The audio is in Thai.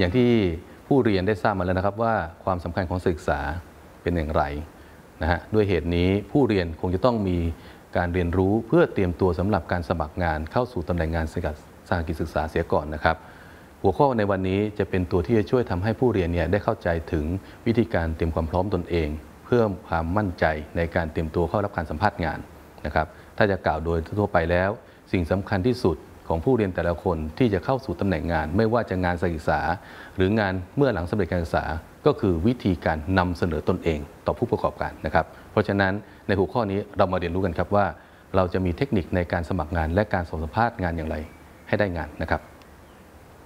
อย่างที่ผู้เรียนได้ทราบมาแล้วนะครับว่าความสำคัญของศึกษาเป็นอย่างไรนะฮะด้วยเหตุนี้ผู้เรียนคงจะต้องมีการเรียนรู้เพื่อเตรียมตัวสำหรับการสมัครงานเข้าสู่ตำแหน่งงานสกัดสาหกิจศึกษาเสียก่อนนะครับ หัวข้อในวันนี้จะเป็นตัวที่จะช่วยทำให้ผู้เรียนเนี่ยได้เข้าใจถึงวิธีการเตรียมความพร้อมตนเอง เพิ่มความมั่นใจในการเตรียมตัวเข้ารับการสัมภาษณ์งานนะครับถ้าจะกล่าวโดยทั่วไปแล้ว สิ่งสำคัญที่สุด ของผู้เรียนแต่ละคนที่จะเข้าสู่ตำแหน่งงาน ไม่ว่าจะงานศึกษา หรืองานเมื่อหลังสำเร็จการศึกษา ก็คือวิธีการนำเสนอตนเองต่อผู้ประกอบการนะครับ เพราะฉะนั้นในหัวข้อนี้เรามาเรียนรู้กันครับว่า เราจะมีเทคนิคในการสมัครงานและการส่งสัมภาษณ์งานอย่างไร ให้ได้งานนะครับ